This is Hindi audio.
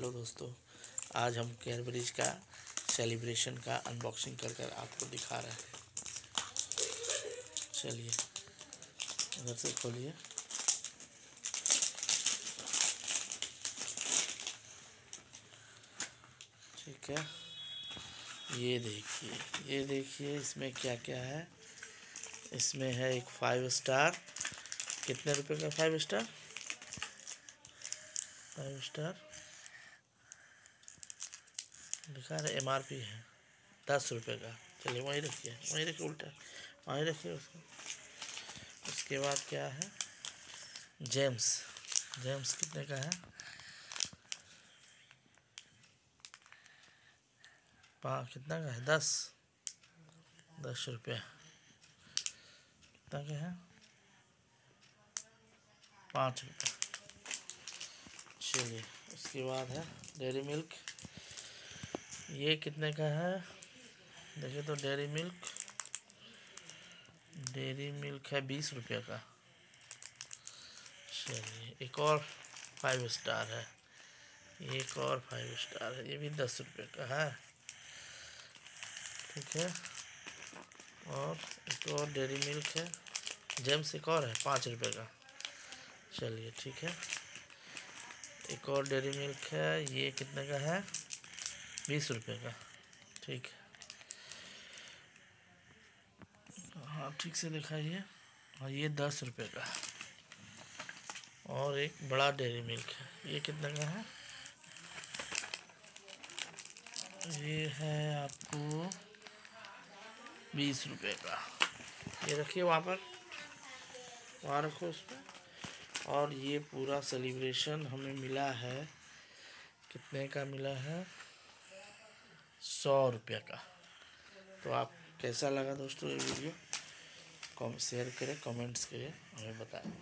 हेलो दोस्तों, आज हम कैडबरीज का सेलिब्रेशन का अनबॉक्सिंग कर कर आपको दिखा रहे हैं। चलिए, इधर से खोलिए। ठीक है, ये देखिए ये देखिए इसमें क्या क्या है। इसमें है एक फाइव स्टार कितने रुपए का फाइव स्टार फाइव स्टार है एम आर पी है। दस रुपये का। चलिए वहीं रखिए वहीं रखिए, उल्टा। वहीं रखिए उसको। उसके बाद क्या है? जेम्स। जेम्स कितने का है? पा, कितना का है? दस। दस रुपया कितना का है? पाँच रुपये चलिए, उसके बाद है डेयरी मिल्क। ये कितने का है? देखिए तो डेयरी मिल्क। डेयरी मिल्क है बीस रुपये का। चलिए, एक और फाइव स्टार है। एक और फाइव स्टार है। ये भी दस रुपये का है। ठीक है। और एक और डेयरी मिल्क है। जेम्स एक और है, पाँच रुपये का। चलिए, ठीक है। एक और डेयरी मिल्क है। ये कितने का है? बीस रुपये का। ठीक। है, ठीक से दिखाइए। हाँ ये दस रुपये का। और एक बड़ा डेयरी मिल्क है। ये कितने का है? ये है आपको बीस रुपये का। ये रखिए वहाँ पर। वहाँ रखो उस पर और ये पूरा सेलिब्रेशन हमें मिला है। कितने का मिला है? सौ रुपये का। तो आप कैसा लगा दोस्तों ये वीडियो? कॉम, शेयर करें, कमेंट्स करें, हमें बताएँ।